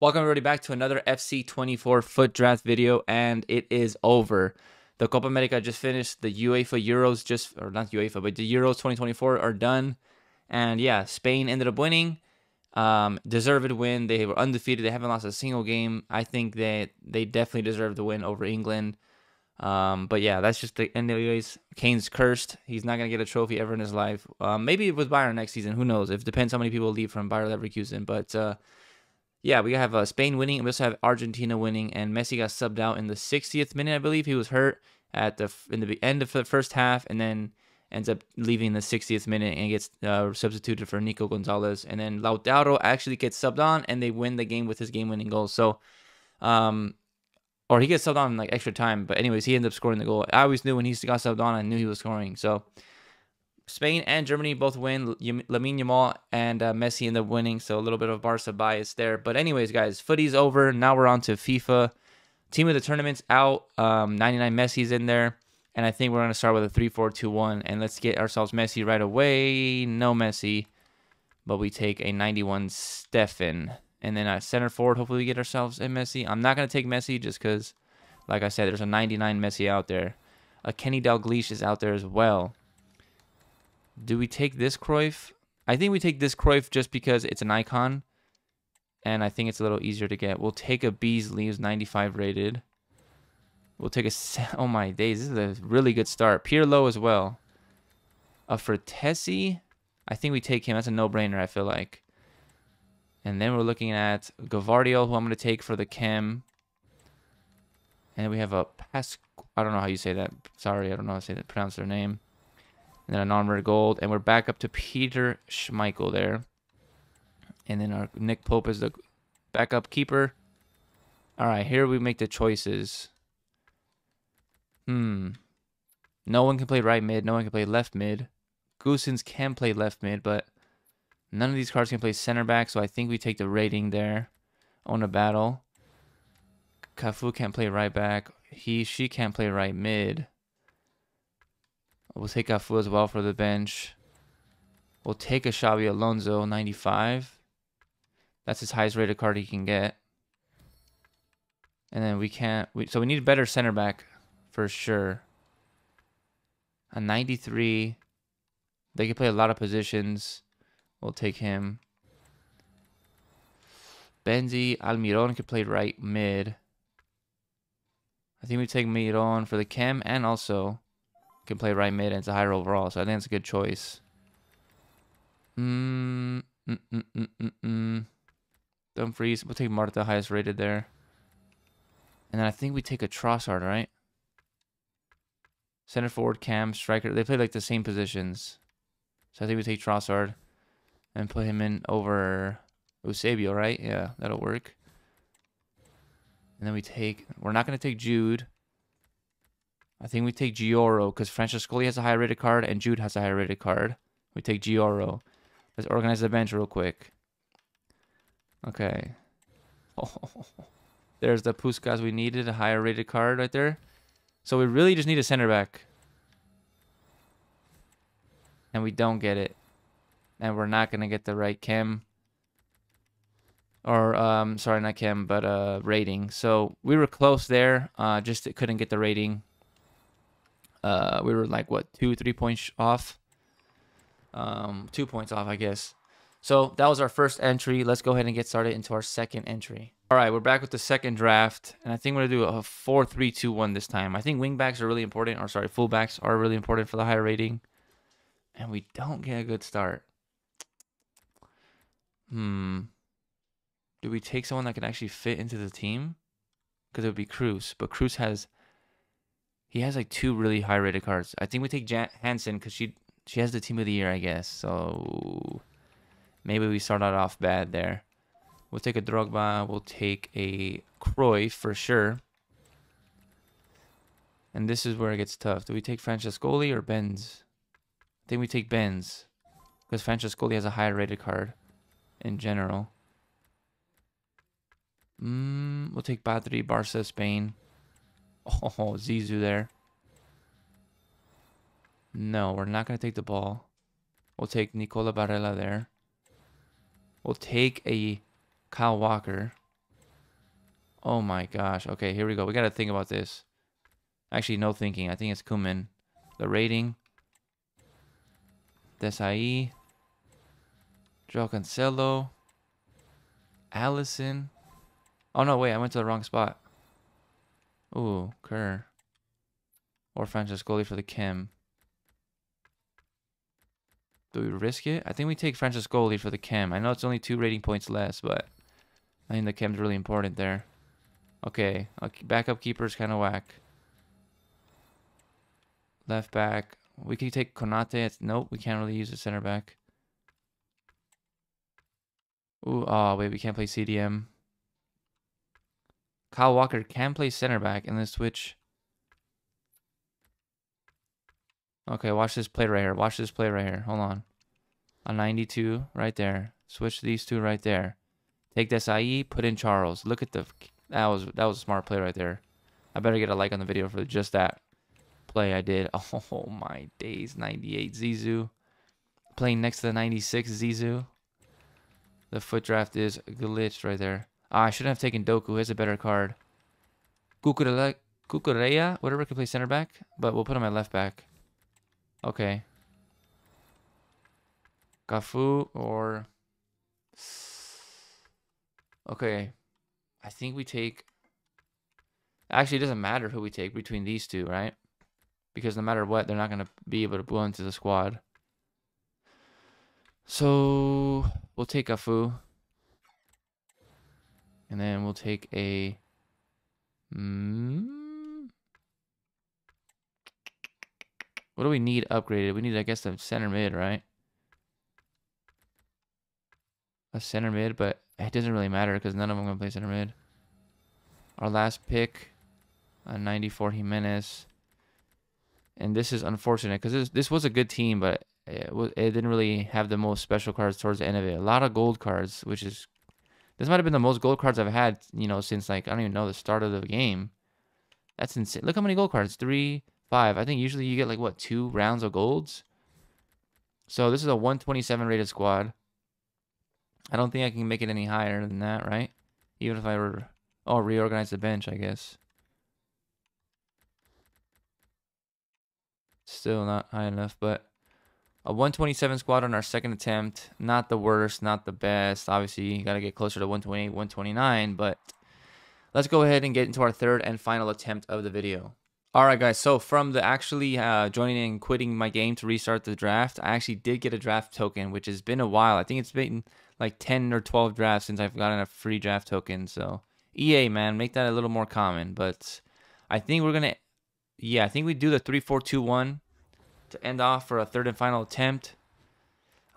Welcome everybody back to another FC24 FUT draft video and it is over. The Copa America just finished, the UEFA Euros just, or not UEFA, but the Euros 2024 are done. And yeah, Spain ended up winning. Um, deserved win. They were undefeated. They haven't lost a single game. I think that they definitely deserve the win over England. Um, but yeah, that's just the anyways. Kane's cursed. He's not gonna get a trophy ever in his life. Um, maybe with Bayern next season. Who knows? It depends how many people leave from Bayer Leverkusen. But uh, yeah, we have uh, Spain winning, and we also have Argentina winning, and Messi got subbed out in the 60th minute, I believe. He was hurt at the in the end of the first half, and then ends up leaving the 60th minute and gets uh, substituted for Nico Gonzalez, and then Lautaro actually gets subbed on, and they win the game with his game-winning goal. So, um, or he gets subbed on like extra time, but anyways, he ends up scoring the goal. I always knew when he got subbed on, I knew he was scoring. So. Spain and Germany both win. Lamine Yamal and uh, Messi end up winning, so a little bit of Barca bias there. But anyways, guys, footy's over. Now we're on to FIFA. Team of the tournament's out. Um, 99 Messi's in there. And I think we're going to start with a 3 4 2 1. And let's get ourselves Messi right away. No Messi. But we take a 91 Stefan. And then at center forward, hopefully we get ourselves a Messi. I'm not going to take Messi just because, like I said, there's a 99 Messi out there. A Kenny Dalglish is out there as well. Do we take this Cruyff? I think we take this Cruyff just because it's an icon. And I think it's a little easier to get. We'll take a Beasley who's 95 rated. We'll take a... Oh my days. This is a really good start. Pirlo as well. A Fertesi. I think we take him. That's a no-brainer, I feel like. And then we're looking at Gvardiol, who I'm going to take for the chem. And we have a Pas... I don't know how you say that. Sorry, I don't know how to say that. Pronounce their name. And then an armored gold. And we're back up to Peter Schmeichel there. And then our Nick Pope is the backup keeper. All right, here we make the choices. Hmm. No one can play right mid. No one can play left mid. Gosens can play left mid, but none of these cards can play center back, so I think we take the rating there. On a battle. Cafu can't play right back. He, she can't play right mid. We'll take Afu as well for the bench. We'll take a Xabi Alonso, 95. That's his highest rated card he can get. And then we can't... We, so we need a better center back for sure. A 93. They can play a lot of positions. We'll take him. Benzi Almiron can play right mid. I think we take Miron for the chem and also can play right mid and it's a higher overall, so I think it's a good choice. Mm, mm, mm, mm, mm, mm. Dumfries, we'll take Marta, highest rated there. And then I think we take a Trossard, right? Center forward, cam, striker. They play like the same positions. So I think we take Trossard and put him in over Eusebio, right? Yeah, that'll work. And then we take, we're not going to take Jude. I think we take Gioro because Francescoli has a high rated card and Jude has a high rated card. We take Gioro. Let's organize the bench real quick. Okay. Oh, there's the Puskas we needed, a higher rated card right there. So we really just need a center back. And we don't get it. And we're not going to get the right chem. Or, um, sorry, not chem, but uh, rating. So we were close there. Uh, just couldn't get the rating. Uh, we were like what two, three points off. Um, two points off, I guess. So that was our first entry. Let's go ahead and get started into our second entry. All right, we're back with the second draft, and I think we're gonna do a four-three-two-one this time. I think wingbacks are really important, or sorry, fullbacks are really important for the higher rating, and we don't get a good start. Hmm. Do we take someone that can actually fit into the team? Because it would be Cruz, but Cruz has he has like two really high rated cards. I think we take Jan- Hansen because she she has the team of the year, I guess. So maybe we start out off bad there. We'll take a Drogba. We'll take a Cruyff for sure. And this is where it gets tough. Do we take Francescoli or Benz? I think we take Benz. Because Francescoli has a higher rated card in general. Mm, we'll take Badri, Barca, Spain. Oh, Zizou there. No, we're not going to take the ball. We'll take Nicola Barella there. We'll take a Kyle Walker. Oh my gosh. Okay, here we go. We got to think about this. Actually, no thinking. I think it's Koeman. The rating. Desai. Joe Cancelo. Alisson. Oh, no, wait. I went to the wrong spot. Ooh, Kerr. Or Francescoli for the Chem. Do we risk it? I think we take Francescoli for the Chem. I know it's only two rating points less, but I think the Chem's really important there. Okay, uh, backup keeper's kind of whack. Left back. We can take Konate. Nope, we can't really use a center back. Ooh, oh, wait, we can't play CDM. Kyle Walker can play center back and then switch. Okay, watch this play right here. Watch this play right here. Hold on. A 92 right there. Switch these two right there. Take this IE, put in Charles. Look at the that was that was a smart play right there. I better get a like on the video for just that play I did. Oh my days, 98 Zizou. Playing next to the 96 Zizou. The FUT draft is glitched right there. Ah, I shouldn't have taken Doku. He has a better card. Cucurella, whatever, can play center back. But we'll put him at left back. Okay. Cafu or... Okay. I think we take... Actually, it doesn't matter who we take between these two, right? Because no matter what, they're not going to be able to blow into the squad. So, we'll take Cafu. And then we'll take a... Mm, what do we need upgraded? We need, I guess, a center mid, right? A center mid, but it doesn't really matter because none of them are going to play center mid. Our last pick, a 94 Jimenez. And this is unfortunate because this, this was a good team, but it, it didn't really have the most special cards towards the end of it. A lot of gold cards, which is this might have been the most gold cards I've had, you know, since like I don't even know the start of the game. That's insane. Look how many gold cards. Three, five. I think usually you get like what two rounds of golds. So this is a 127 rated squad. I don't think I can make it any higher than that, right? Even if I were oh reorganize the bench, I guess. Still not high enough, but a 127 squad on our second attempt. Not the worst, not the best. Obviously, you got to get closer to 128, 129, but let's go ahead and get into our third and final attempt of the video. All right, guys. So from the actually uh, joining and quitting my game to restart the draft, I actually did get a draft token, which has been a while. I think it's been like 10 or 12 drafts since I've gotten a free draft token. So EA, man, make that a little more common. But I think we're going to, yeah, I think we do the 3 4 2 1 to end off for a third and final attempt.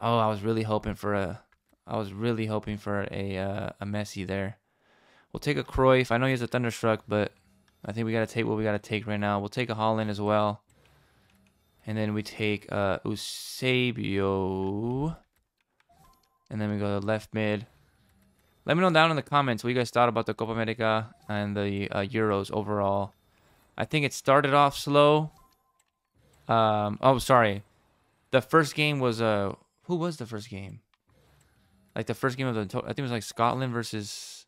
Oh, I was really hoping for a, I was really hoping for a uh, a Messi there. We'll take a Cruyff. I know he has a Thunderstruck, but I think we gotta take what we gotta take right now. We'll take a Haaland as well, and then we take uh, Eusebio, and then we go to left mid. Let me know down in the comments what you guys thought about the Copa America and the uh, Euros overall. I think it started off slow, um, oh, sorry. The first game was uh, who was the first game? Like the first game of the, I think it was like Scotland versus.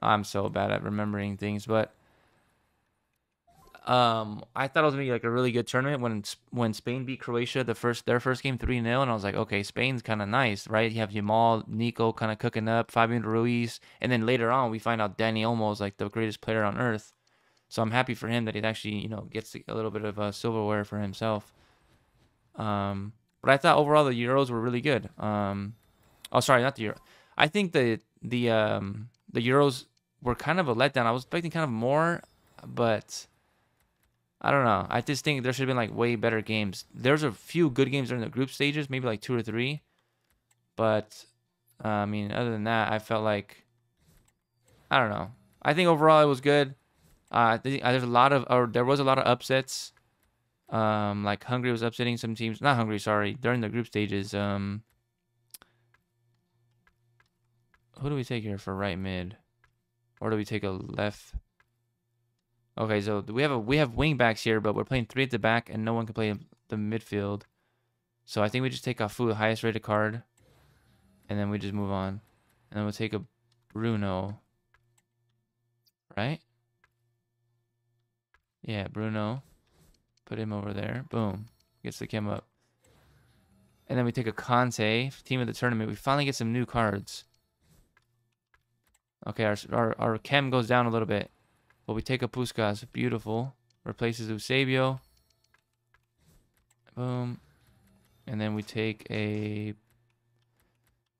I'm so bad at remembering things, but um, I thought it was gonna be like a really good tournament when when Spain beat Croatia the first their first game three 0 and I was like, okay, Spain's kind of nice, right? You have Yamal, Nico kind of cooking up, Fabian Ruiz, and then later on we find out Dani Olmo is like the greatest player on earth. So I'm happy for him that he actually, you know, gets a little bit of uh, silverware for himself. Um, but I thought overall the Euros were really good. Um, oh, sorry, not the Euro. I think the the um, the Euros were kind of a letdown. I was expecting kind of more, but I don't know. I just think there should have been like way better games. There's a few good games during the group stages, maybe like two or three. But uh, I mean, other than that, I felt like I don't know. I think overall it was good. Uh, there's a lot of, or there was a lot of upsets. Um, like Hungary was upsetting some teams. Not Hungary, sorry. During the group stages. Um, who do we take here for right mid? Or do we take a left? Okay, so we have a we have wing backs here, but we're playing three at the back, and no one can play the midfield. So I think we just take Cafu, highest rated card, and then we just move on. And then we'll take a Bruno. right? Yeah, Bruno. Put him over there. Boom. Gets the chem up. And then we take a Conte, team of the tournament. We finally get some new cards. Okay, our, our, our chem goes down a little bit. But we take a Puskas. Beautiful. Replaces Eusebio. Boom. And then we take a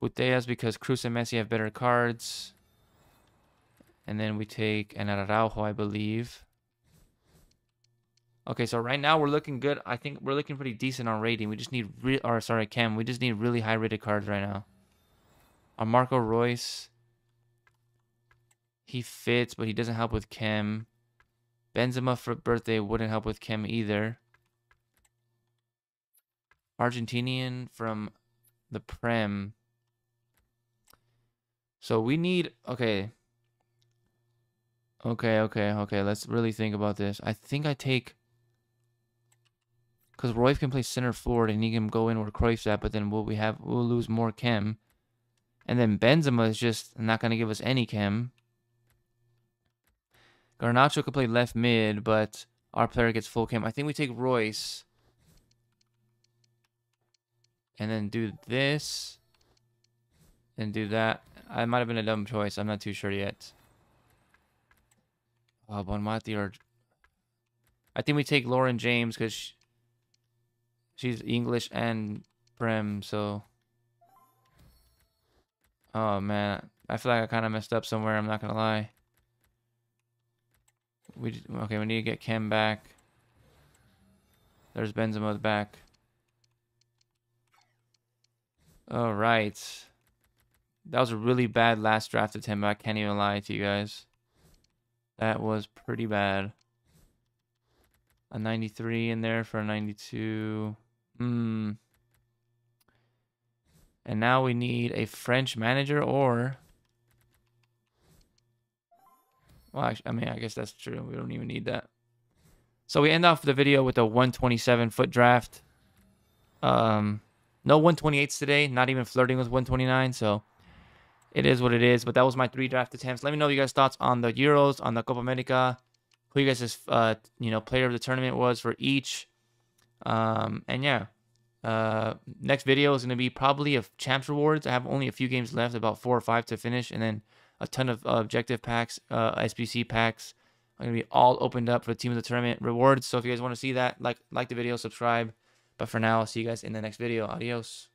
Putellas because Cruz and Messi have better cards. And then we take an Araujo, I believe. Okay, so right now we're looking good. I think we're looking pretty decent on rating. We just need, re or sorry, Chem. We just need really high rated cards right now. Our Marco Reus. He fits, but he doesn't help with Chem. Benzema for birthday wouldn't help with Chem either. Argentinian from the Prem. So we need, okay. Okay, okay, okay. Let's really think about this. I think I take, because Reus can play center forward and he can go in where Cruyff's at, but then will we have, we'll lose more chem. And then Benzema is just not going to give us any chem. Garnacho could play left mid, but our player gets full chem. I think we take Reus. And then do this. And do that. I might have been a dumb choice. I'm not too sure yet. Uh, oh, Bonmati or... I think we take Lauren James because she's English and Prem, so... Oh, man. I feel like I kind of messed up somewhere. I'm not going to lie. We Okay, we need to get Chem back. There's Benzema's back. All right. That was a really bad last draft attempt. I can't even lie to you guys. That was pretty bad. A 93 in there for a 92. Hmm. And now we need a French manager or... Well, actually, I mean, I guess that's true. We don't even need that. So we end off the video with a 127 FUT draft. Um, no 128s today. Not even flirting with 129. So it is what it is. But that was my three draft attempts. Let me know you guys' thoughts on the Euros, on the Copa America, who you guys' uh, you know player of the tournament was for each. Um, and yeah, uh, next video is gonna be probably of champs rewards. I have only a few games left, about four or five to finish, and then a ton of uh, objective packs, uh, SBC packs. are gonna be all opened up for the team of the tournament rewards. So if you guys want to see that, like like the video, subscribe. But for now, I'll see you guys in the next video. Adios.